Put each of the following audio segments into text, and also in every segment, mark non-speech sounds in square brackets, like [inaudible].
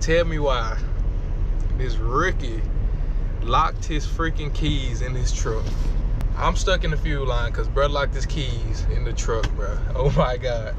Tell me why this rookie locked his freaking keys in his truck. I'm stuck in the fuel line because bro locked his keys in the truck, bro. [laughs] Oh my God.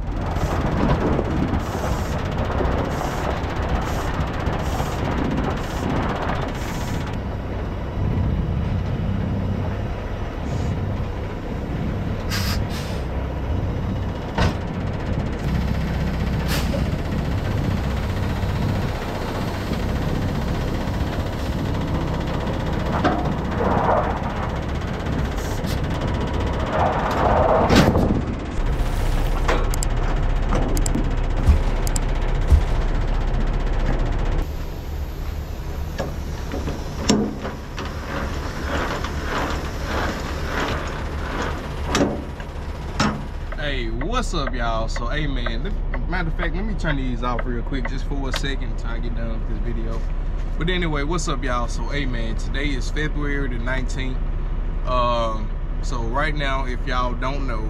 Hey, what's up, y'all? So, hey, man, matter of fact, let me turn these off real quick just for a second until I get done with this video. But anyway, what's up, y'all? So, hey, man, today is February the 19th. Um, so, right now, if y'all don't know,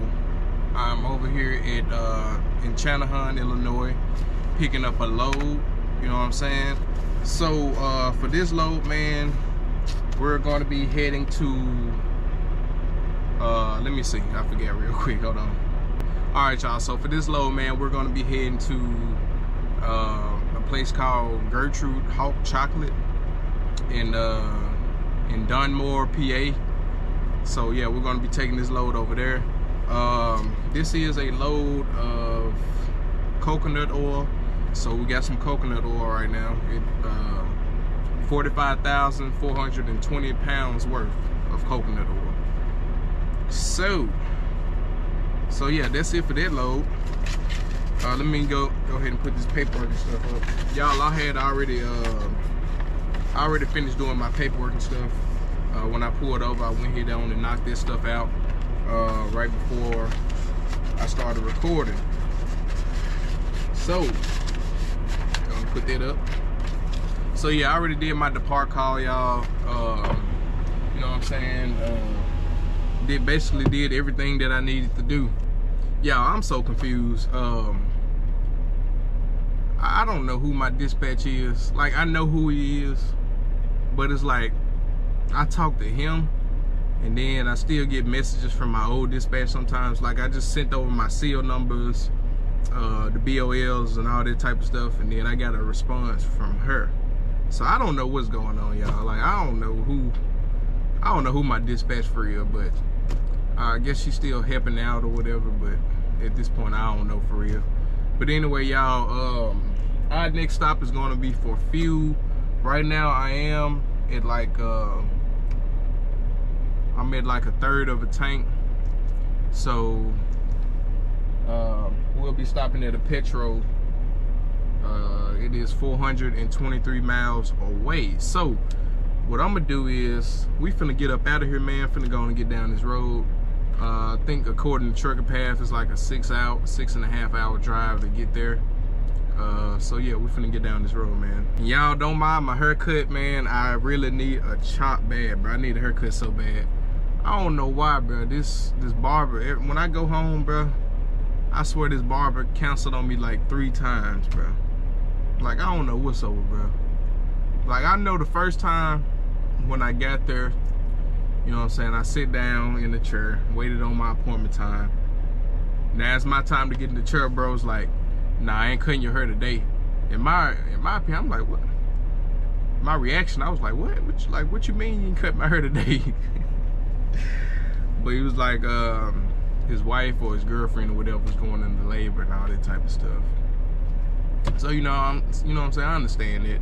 I'm over here at uh, in Channahon, Illinois, picking up a load. You know what I'm saying? So, uh, for this load, man, we're going to be heading to uh let me see i forget real quick hold on all right y'all. So for this load man we're to be heading to uh, a place called gertrude hawk chocolate in uh in dunmore pa so yeah we're to be taking this load over there. Um this is a load of coconut oil. So we got some coconut oil right now. It uh 45,420 pounds worth of coconut oil. So so yeah that's it for that load. Uh, let me go go ahead and put this paperwork and stuff up. Y'all i had already uh i already finished doing my paperwork and stuff. Uh, when i pulled over i went here down and knocked this stuff out uh, right before i started recording. So gonna put that up. So yeah i already did my depart call y'all. Um, you know what i'm saying? Uh, did basically did everything that I needed to do. Yeah, I'm so confused. Um, I don't know who my dispatch is. Like I know who he is, but it's like I talk to him, and then I still get messages from my old dispatch sometimes. Like I just sent over my seal numbers, uh, the BOLs, and all that type of stuff, and then I got a response from her. So I don't know what's going on, y'all. Like I don't know who. I don't know who my dispatch for real, but I guess she's still helping out or whatever, but at this point, I don't know for real. But anyway, y'all, um, our next stop is going to be for fuel. Right now, I am at like, uh, I'm at like a third of a tank. So, uh, we'll be stopping at a Petro. Uh, it is 423 miles away. So, what I'm gonna do is we finna get up out of here, man. Finna go and get down this road. Uh, I think according to Trucker Path, it's like a six out, six and a half hour drive to get there. Uh, so yeah, we finna get down this road, man. Y'all don't mind my haircut, man. I really need a chop bad, bro. I need a haircut so bad. I don't know why, bro. This this barber, when I go home, bro, I swear this barber canceled on me like three times, bro. Like I don't know what's over, bro. Like I know the first time when I got there, you know what I'm saying, I sit down in the chair, waited on my appointment time. Now it's my time to get in the chair, bro. It's like, nah, I ain't cutting your hair today. In my in my opinion, I'm like, what? My reaction, I was like, what? what you, like, what you mean you cut my hair today? [laughs] but he was like, um, his wife or his girlfriend or whatever was going into labor and all that type of stuff. So you know, I'm, you know what I'm saying. I understand it.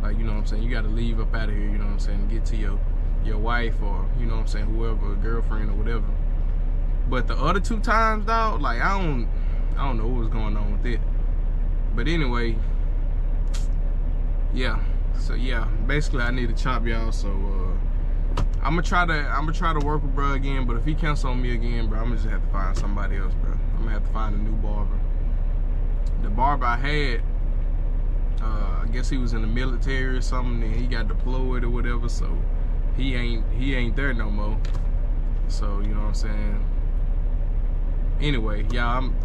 Like you know what I'm saying. You got to leave up out of here. You know what I'm saying. Get to your your wife or you know what I'm saying, whoever, girlfriend or whatever. But the other two times, dog, like I don't, I don't know what was going on with it. But anyway, yeah. So yeah, basically I need to chop y'all. So uh, I'm gonna try to, I'm gonna try to work with bro again. But if he cancel on me again, bro, I'm gonna just have to find somebody else, bro. I'm gonna have to find a new barber. The barber I had, uh, I guess he was in the military or something, and he got deployed or whatever. So he ain't he ain't there no more. So you know what I'm saying. Anyway, y'all, I'm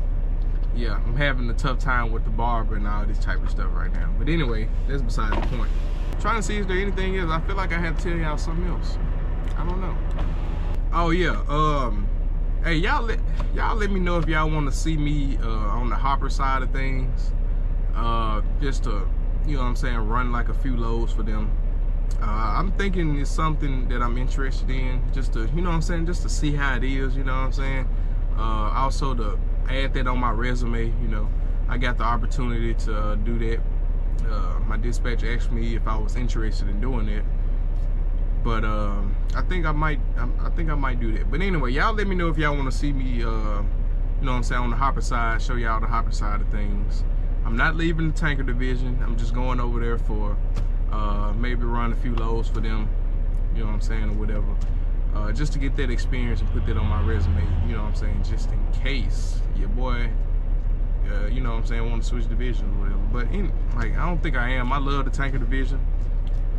yeah, I'm having a tough time with the barber and all this type of stuff right now. But anyway, that's beside the point. I'm trying to see if there anything is. I feel like I had to tell y'all something else. I don't know. Oh yeah, um, hey y'all let y'all let me know if y'all want to see me uh, on the hopper side of things. Uh, just to, you know what I'm saying, run like a few loads for them. Uh, I'm thinking it's something that I'm interested in, just to, you know what I'm saying, just to see how it is, you know what I'm saying. Uh, also to add that on my resume. You know, I got the opportunity to uh, do that. Uh, my dispatcher asked me if I was interested in doing that, but um, I think I might. I, I, think I might do that. But anyway, y'all let me know if y'all want to see me. Uh, you know what I'm saying on the hopper side, show y'all the hopper side of things. I'm not leaving the tanker division. I'm just going over there for uh, maybe run a few loads for them. You know what I'm saying or whatever uh, just to get that experience and put that on my resume, you know what I'm saying, just in case your boy, uh, you know what I'm saying, want to switch divisions or whatever. But in, like, I don't think I am. I love the tanker division.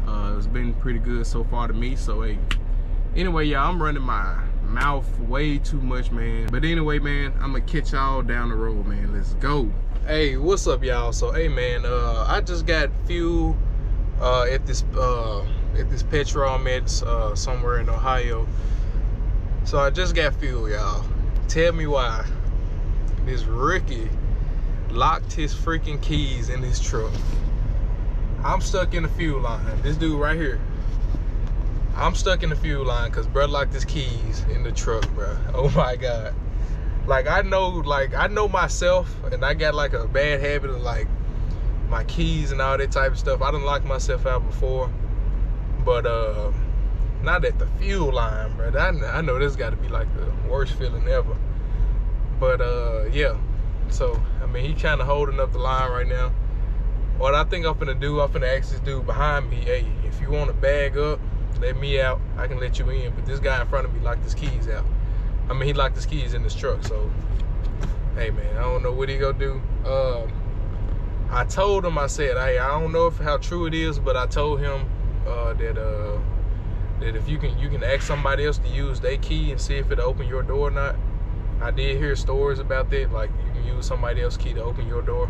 Uh, it's been pretty good so far to me. So, hey, anyway, y'all, I'm running my mouth way too much, man. But anyway, man, I'm gonna catch y'all down the road, man. Let's go. Hey, what's up, y'all? So, hey, man, uh, I just got fuel uh, at this uh, at this Petro mix uh, somewhere in Ohio. So I just got fuel, y'all. Tell me why this Ricky locked his freaking keys in his truck. I'm stuck in the fuel line. This dude right here. I'm stuck in the fuel line because bro locked his keys in the truck, bro. [laughs] Oh my God. Like I know, like I know myself and I got like a bad habit of like my keys and all that type of stuff. I done locked myself out before. But uh, not at the fuel line, bro. I, I know this got to be like the worst feeling ever. But uh, yeah. So I mean, he kind of holding up the line right now. What I think I'm gonna do, I'm gonna ask this dude behind me, hey, if you want to bag up, let me out. I can let you in. But this guy in front of me locked his keys out. I mean, he locked his keys in his truck. So, hey man, I don't know what he gonna do. Um, I told him, I said, hey, I don't know if how true it is, but I told him uh, that uh, that if you can you can ask somebody else to use their key and see if it open your door or not. I did hear stories about that, like you can use somebody else's key to open your door.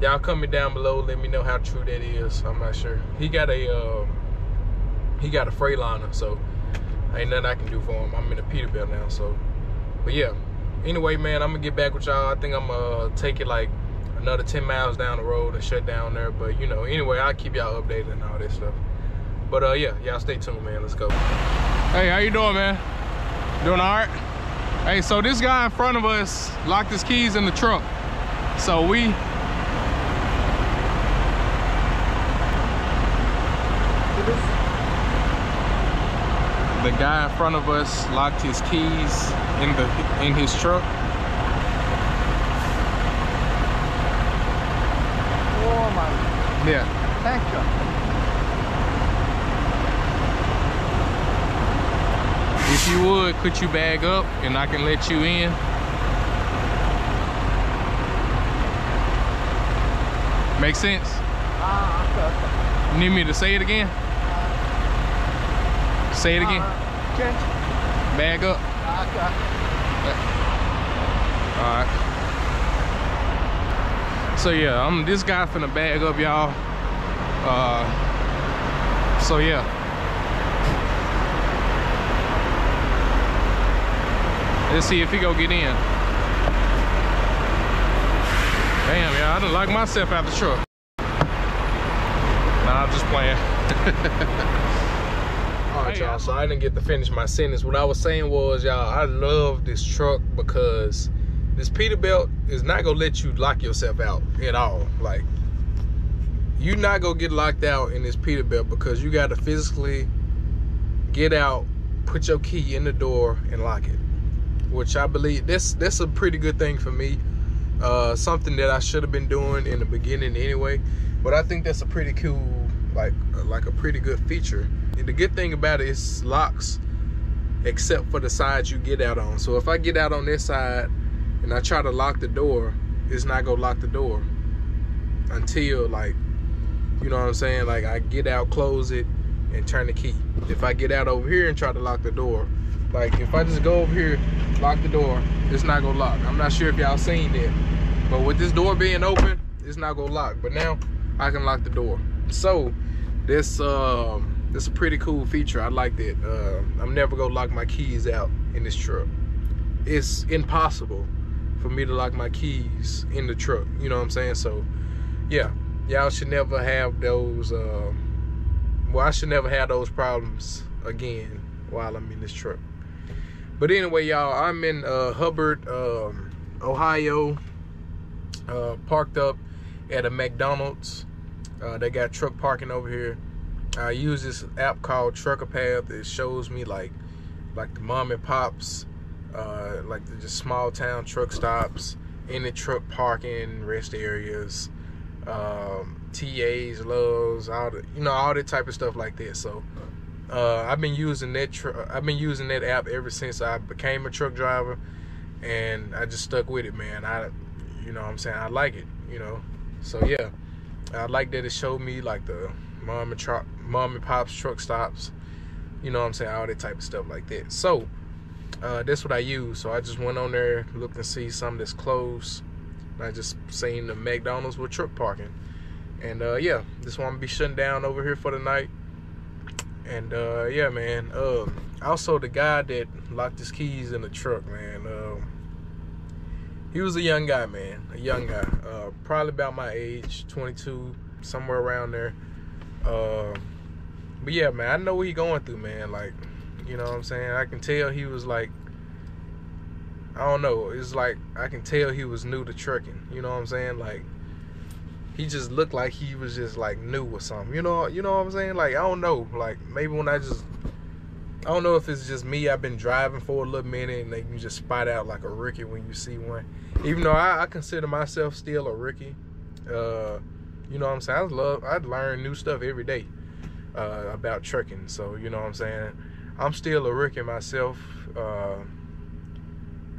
Y'all comment down below, let me know how true that is. I'm not sure. He got a uh, he got a Freightliner, so ain't nothing I can do for him. I'm in a Peterbilt now, so but yeah. Anyway, man, I'm gonna get back with y'all. I think I'm gonna take it like another 10 miles down the road and shut down there. But you know, anyway, I'll keep y'all updated and all this stuff. But uh, yeah, y'all stay tuned, man. Let's go. Hey, how you doing, man? Doing all right? Hey, so this guy in front of us locked his keys in the truck. So we the guy in front of us locked his keys in the in his truck. Yeah. Thank you. If you would, could you bag up and I can let you in? Make sense? Uh, okay. You need me to say it again? Say it again. Uh. Bag up. Okay. All right. So yeah, I'm this guy finna bag up y'all. Uh, so yeah. Let's see if he go get in. Damn, yeah, I done locked myself out the truck. Nah, I'm just playing. [laughs] All right, y'all, so I didn't get to finish my sentence. What I was saying was, y'all, I love this truck because this Peterbilt is not gonna let you lock yourself out at all. Like, you're not gonna get locked out in this Peterbilt because you gotta physically get out, put your key in the door, and lock it which I believe this that's a pretty good thing for me. Uh, something that I should have been doing in the beginning anyway. But I think that's a pretty cool, like like a pretty good feature. And the good thing about it is locks, except for the side you get out on. So if I get out on this side and I try to lock the door, it's not gonna lock the door until like, you know what I'm saying? Like I get out, close it, and turn the key. If I get out over here and try to lock the door, like if I just go over here, lock the door, it's not gonna lock. I'm not sure if y'all seen that. But with this door being open, it's not gonna lock. But now I can lock the door. So this um this is a pretty cool feature. I like that. Uh, I'm never gonna lock my keys out in this truck. It's impossible for me to lock my keys in the truck. You know what I'm saying? So yeah, y'all should never have those. Uh, well, I should never have those problems again while I'm in this truck. But anyway, y'all, I'm in uh, Hubbard, um, Ohio, uh, parked up at a McDonald's. Uh, they got truck parking over here. I use this app called Trucker Path. It shows me like, like the mom and pops, uh, like the just small town truck stops, in the truck parking, rest areas, um, TAs, Love's, all the you know all that type of stuff like that. So uh, I've been using that. Tr- I've been using that app ever since I became a truck driver, and I just stuck with it, man. I, you know, I'm saying I like it. You know, so yeah, I like that it showed me like the mom and truck, mom and pops truck stops. You know, what I'm saying all that type of stuff like that. So uh, that's what I use. So I just went on there, looked and see something that's close. I just seen the McDonald's with truck parking. And uh, yeah, this one be shutting down over here for the night. And uh, yeah, man. Uh, also, the guy that locked his keys in the truck, man. Um, he was a young guy, man. A young guy, uh, probably about my age, 22, somewhere around there. Uh, but yeah, man, I know what he going through, man. Like, you know what I'm saying? I can tell he was like, I don't know. It's like I can tell he was new to trucking. You know what I'm saying? Like he just looked like he was just like new or something. You know, you know what I'm saying? Like I don't know. Like maybe when I just I don't know if it's just me. I've been driving for a little minute and they can just spot out like a rookie when you see one. Even though I, I consider myself still a rookie. Uh, you know what I'm saying? I love I learn new stuff every day uh, about trucking. So you know what I'm saying? I'm still a rookie myself. Uh,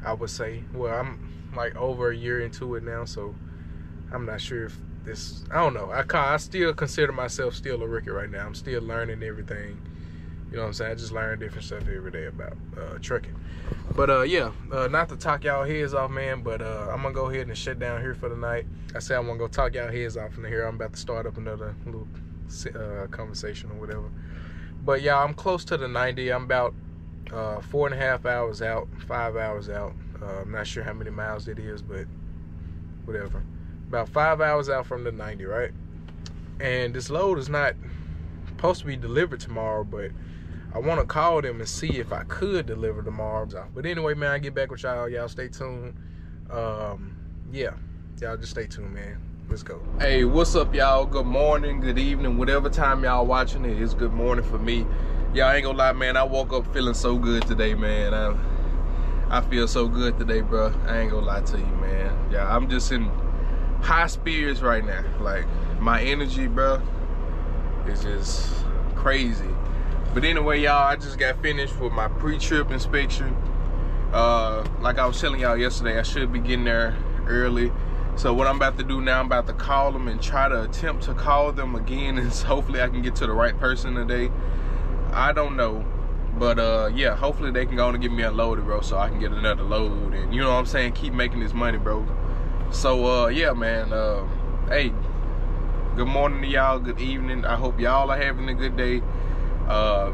I would say. Well, I'm like over a year into it now, so I'm not sure if this. I don't know. I I still consider myself still a rookie right now. I'm still learning everything. You know what I'm saying? I just learn different stuff every day about uh, trucking. But uh, yeah, uh, not to talk y'all heads off, man. But uh, I'm gonna go ahead and shut down here for the night. I said I'm gonna go talk y'all heads off from here. I'm about to start up another little uh, conversation or whatever. But yeah, I'm close to the 90. I'm about uh, four and a half hours out, five hours out. Uh, I'm not sure how many miles it is, but whatever. About five hours out from the 90, right? And this load is not supposed to be delivered tomorrow, but I want to call them and see if I could deliver tomorrow. But anyway, man, I get back with y'all. Y'all stay tuned. Um, yeah, y'all just stay tuned, man. Let's go. Hey, what's up, y'all? Good morning, good evening, whatever time y'all watching it. It's good morning for me. Y'all ain't gonna lie, man. I woke up feeling so good today, man. I, I feel so good today, bro. I ain't gonna lie to you, man. Yeah, I'm just in high spirits right now. Like my energy, bro, is just crazy. But anyway, y'all, I just got finished with my pre-trip inspection. Uh, like I was telling y'all yesterday, I should be getting there early. So what I'm about to do now, I'm about to call them and try to attempt to call them again, [laughs] and hopefully I can get to the right person today. I don't know. But uh, yeah, hopefully they can go and give me unloaded, bro, so I can get another load and you know what I'm saying, keep making this money, bro. So uh, yeah, man. Uh, hey, good morning to y'all. Good evening. I hope y'all are having a good day. Uh,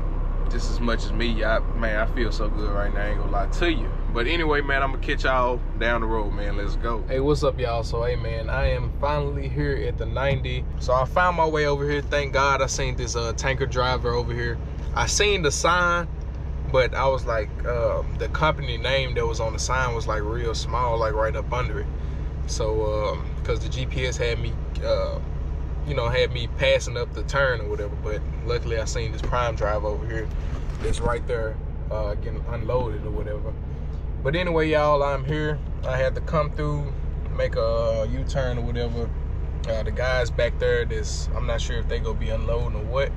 just as much as me, I, man, I feel so good right now. I ain't gonna lie to you. But anyway, man, I'm gonna catch y'all down the road, man. Let's go. Hey, what's up, y'all? So, hey, man, I am finally here at the 90. So I found my way over here. Thank God I seen this uh, tanker driver over here. I seen the sign, but I was like, uh, the company name that was on the sign was like real small, like right up under it. So, because um, the GPS had me, uh, you know, had me passing up the turn or whatever. But luckily, I seen this prime drive over here It's right there uh, getting unloaded or whatever. But anyway, y'all, I'm here. I had to come through, make a U-turn or whatever. Uh, the guys back there, this I'm not sure if they gonna be unloading or what.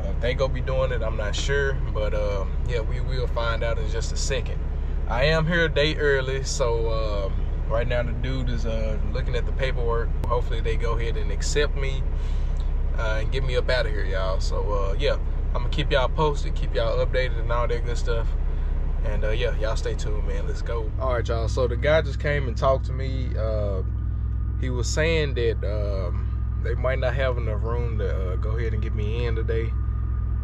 Uh, they gonna be doing it, I'm not sure, but uh, yeah, we will find out in just a second. I am here a day early, so uh, right now the dude is uh, looking at the paperwork. Hopefully they go ahead and accept me uh, and get me up out of here, y'all. So uh, yeah, I'm gonna keep y'all posted, keep y'all updated and all that good stuff. And uh, yeah, y'all stay tuned, man. Let's go. All right, y'all. So the guy just came and talked to me. Uh, he was saying that um, they might not have enough room to uh, go ahead and get me in today,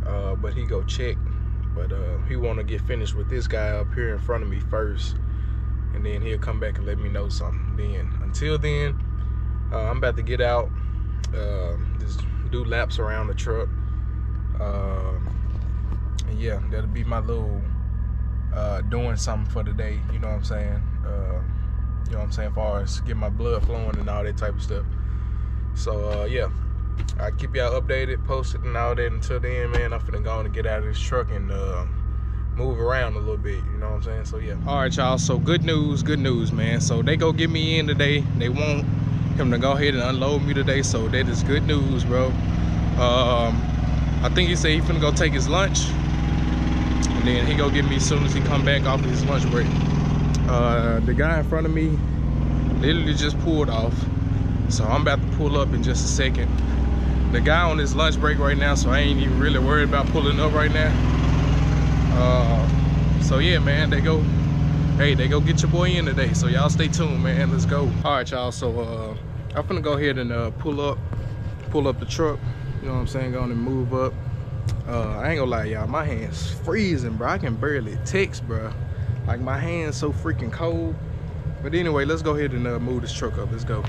uh, but he go check. But uh, he want to get finished with this guy up here in front of me first, and then he'll come back and let me know something. Then until then, uh, I'm about to get out, just do laps around the truck. Um, and yeah, that'll be my little uh, doing something for the day. You know what I'm saying? Uh, you know what I'm saying? As far as get my blood flowing and all that type of stuff. So uh, yeah, I keep y'all updated, posted, and all that. Until then, man, I'm finna go and get out of this truck and uh, move around a little bit. You know what I'm saying? So yeah. All right, y'all. So good news, good news, man. So they go get me in today. They want him to go ahead and unload me today. So that is good news, bro. Um, I think he said he finna go take his lunch and then he go get me as soon as he come back off his lunch break. Uh, the guy in front of me literally just pulled off. So I'm about to pull up in just a second. The guy on his lunch break right now, so I ain't even really worried about pulling up right now. Uh, so yeah, man, they go, hey, they go get your boy in today. So y'all stay tuned, man, let's go. All right, y'all, so uh, I'm gonna go ahead and uh, pull up, pull up the truck, you know what I'm saying, going to move up. Uh, I ain't gonna lie, y'all, my hand's freezing, bro. I can barely text, bro. Like my hand's so freaking cold. But anyway, let's go ahead and uh, move this truck up. Let's go.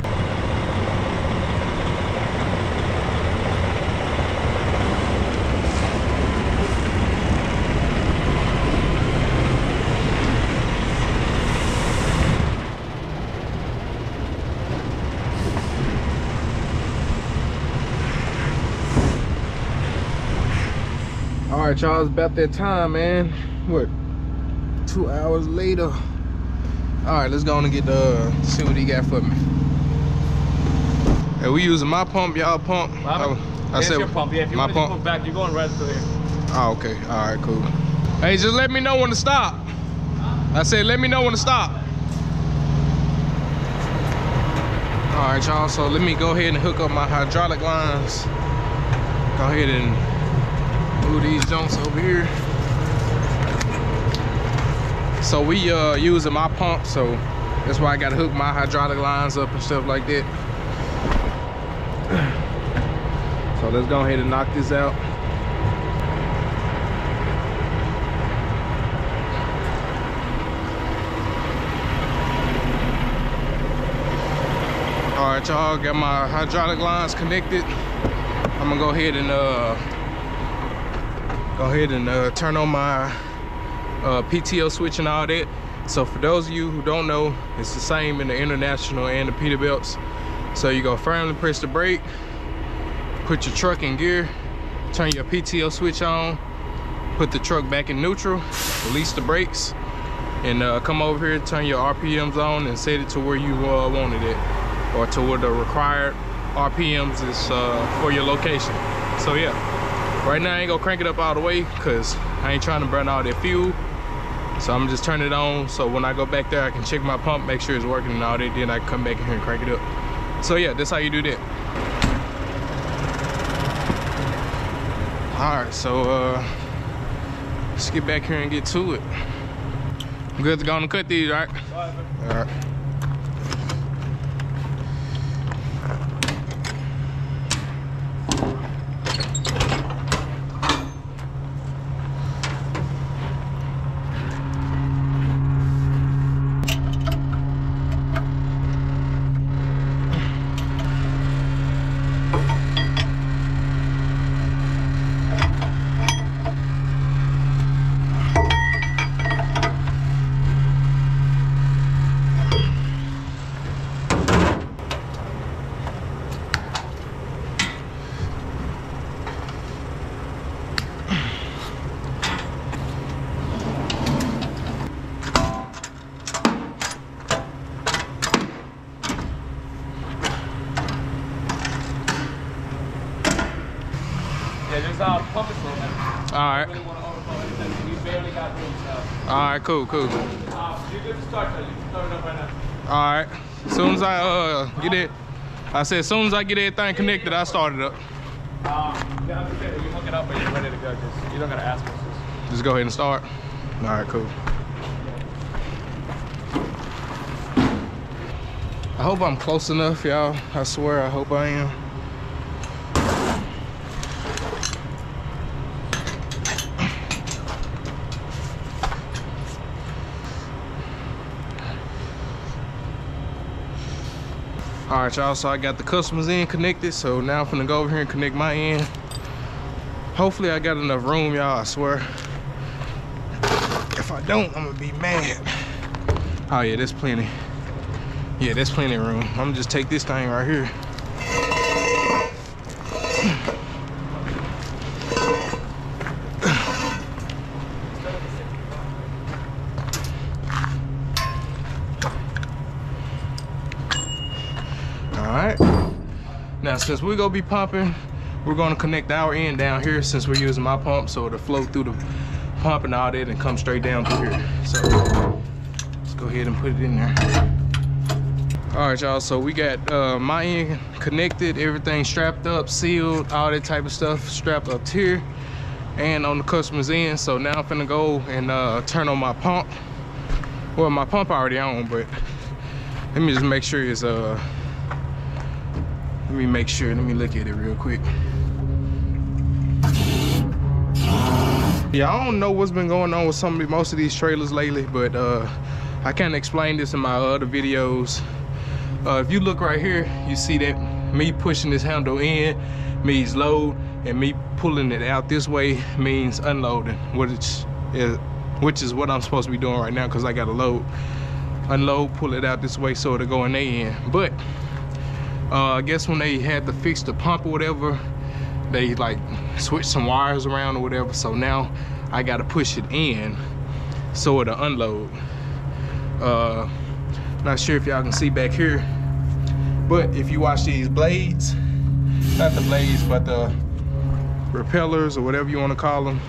All right, y'all, it's about that time, man. What, two hours later? All right, let's go on and get the, uh, see what he got for me. Hey, we using my pump, y'all pump. Well, I, I said your pump. Yeah, if you my pump. pump back, you're going right through here. Oh, okay. All right, cool. Hey, just let me know when to stop. I said, let me know when to stop. All right, y'all. So let me go ahead and hook up my hydraulic lines. Go ahead and move these joints over here. So we uh using my pump, so that's why I gotta hook my hydraulic lines up and stuff like that. [clears throat] So let's go ahead and knock this out. All right, y'all, got my hydraulic lines connected. I'm gonna go ahead and uh, go ahead and uh, turn on my uh, PTO switch and all that. So for those of you who don't know, it's the same in the international and the Peterbilts. So you go firmly press the brake, put your truck in gear, turn your PTO switch on, put the truck back in neutral, release the brakes, and uh, come over here, turn your RPMs on and set it to where you uh, wanted it or to where the required RPMs is uh, for your location. So yeah, right now I ain't gonna crank it up all the way because I ain't trying to burn all that fuel. So I'm just turning it on so when I go back there I can check my pump, make sure it's working and all that, then I come back in here and crank it up. So yeah, that's how you do that. All right, so uh, let's get back here and get to it. I'm good to go and cut these, right? All right. cool, cool. Alright. As Soon as I uh get it, I said as soon as I get everything connected, I start it up. Um, yeah, okay. you hook it up and you're ready to go. Just, you don't gotta ask us. Just go ahead and start. All right, cool. I hope I'm close enough, y'all. I swear, I hope I am. All right, y'all, so I got the customers in connected. So now I'm gonna go over here and connect my end. Hopefully I got enough room, y'all, I swear. If I don't, I'm gonna be mad. Oh yeah, there's plenty. Yeah, there's plenty of room. I'm gonna just take this thing right here. Now, since we're gonna be pumping, we're gonna connect our end down here since we're using my pump, so it'll flow through the pump and all that and come straight down through here. So let's go ahead and put it in there. All right, y'all, so we got uh, my end connected, everything strapped up, sealed, all that type of stuff strapped up here and on the customer's end. So now I'm finna go and uh, turn on my pump. Well, my pump already on, but let me just make sure it's, uh, let me make sure, let me look at it real quick. Yeah, I don't know what's been going on with some of most of these trailers lately, but uh, I can't explain this in my other videos. Uh, if you look right here, you see that me pushing this handle in means load, and me pulling it out this way means unloading, which is, which is what I'm supposed to be doing right now because I got to load. Unload, pull it out this way so it'll go in their end. But uh, I guess when they had to fix the pump or whatever, they like switched some wires around or whatever. So now I got to push it in so it'll unload. Uh, not sure if y'all can see back here, but if you watch these blades, not the blades, but the repellers or whatever you want to call them,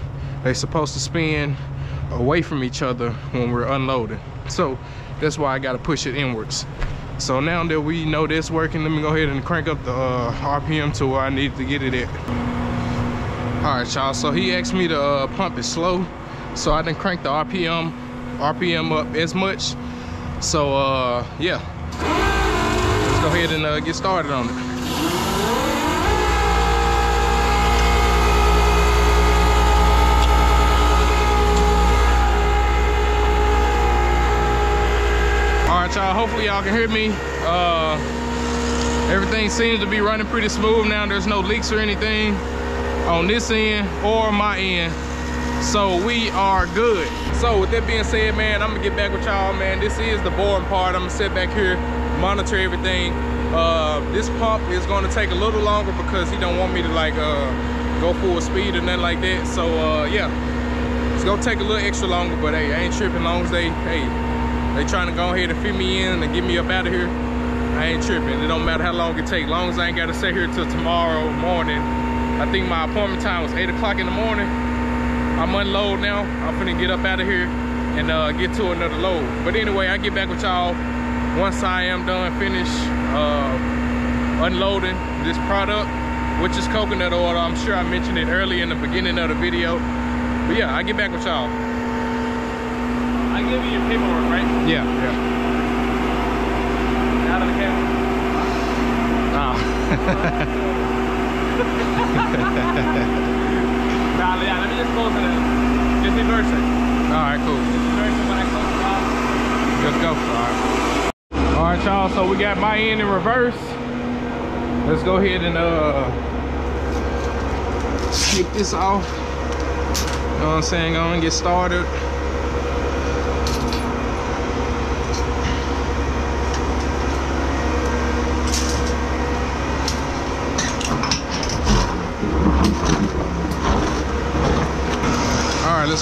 they're supposed to spin away from each other when we're unloading. So that's why I got to push it inwards. So now that we know this working, let me go ahead and crank up the uh, RPM to where I need to get it at. All right, y'all, so he asked me to uh, pump it slow. So I didn't crank the RPM, RPM up as much. So uh, yeah, let's go ahead and uh, get started on it. Right, y'all, hopefully y'all can hear me. Uh, everything seems to be running pretty smooth now. There's no leaks or anything on this end or my end. So we are good. So with that being said, man, I'm gonna get back with y'all, man. This is the boring part. I'm gonna sit back here, monitor everything. Uh, this pump is gonna take a little longer because he don't want me to like uh, go full speed or nothing like that. So uh, yeah, it's gonna take a little extra longer, but hey, I ain't tripping long as they, hey, they trying to go ahead and fit me in and get me up out of here. I ain't tripping. It don't matter how long it take. Long as I ain't gotta sit here till tomorrow morning. I think my appointment time was eight o'clock in the morning. I'm unload now. I'm finna get up out of here and uh, get to another load. But anyway, I get back with y'all once I am done finish uh, unloading this product, which is coconut oil. I'm sure I mentioned it early in the beginning of the video. But yeah, I get back with y'all. I give you your paperwork, right? Yeah, yeah. Out of the camera. Nah, yeah, let me just close it in. Just reverse it. All right, cool. Just reverse it when I close it off. Let's go. All right. All right, y'all. So we got my end in reverse. Let's go ahead and uh kick this off. You know what I'm saying? Go and get started.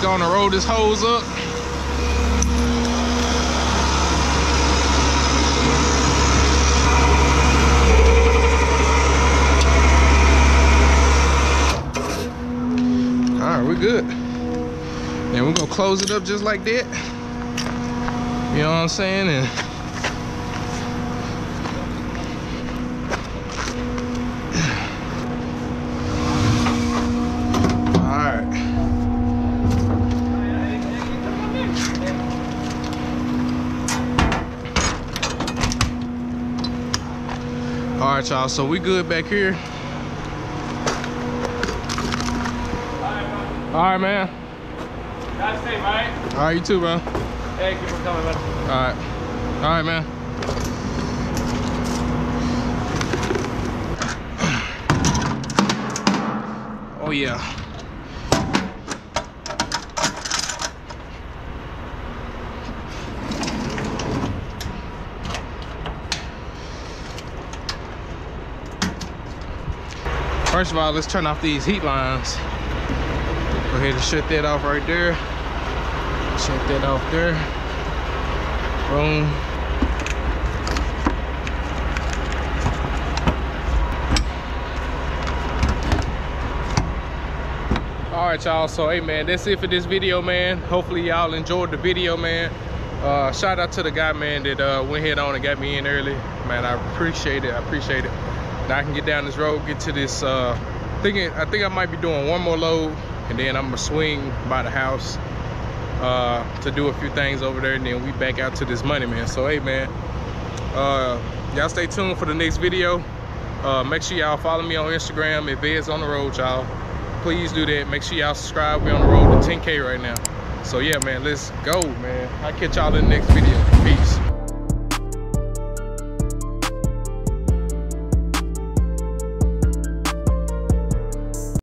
And roll this hose up. All right, we're good. And we're gonna close it up just like that. You know what I'm saying? And all right. All right, y'all. So we good back here. All right, man. Stay right. All right, you too, bro. Thank you for coming, man. All right. All right, man. Oh, yeah. First of all, let's turn off these heat lines. Go ahead and shut that off right there. Shut that off there. Boom. All right, y'all. So, hey, man, that's it for this video, man. Hopefully, y'all enjoyed the video, man. Uh, shout out to the guy, man, that uh, went head on and got me in early. Man, I appreciate it. I appreciate it. Now I can get down this road, get to this. Uh, thinking, I think I might be doing one more load, and then I'm gonna swing by the house uh, to do a few things over there, and then we back out to this money, man. So, hey, man, uh, y'all stay tuned for the next video. Uh, make sure y'all follow me on Instagram at Vez on the road, y'all. Please do that. Make sure y'all subscribe. We're on the road to 10K right now. So, yeah, man, let's go, man. I'll catch y'all in the next video. Peace.